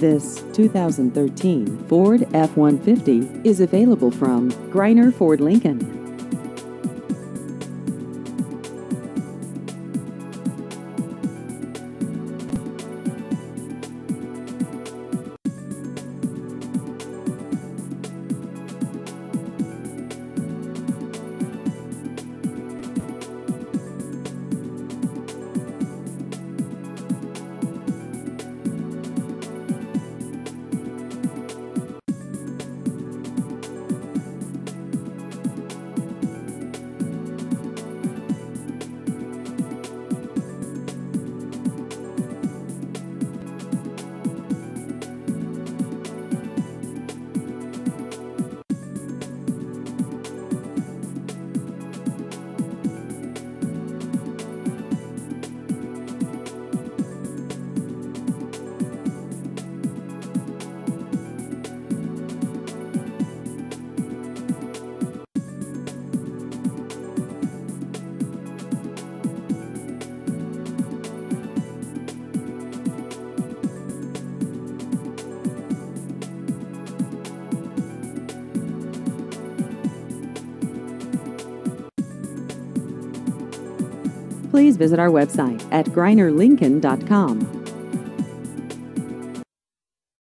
This 2013 Ford F-150 is available from Griner Ford Lincoln. Please visit our website at grinerlincoln.com.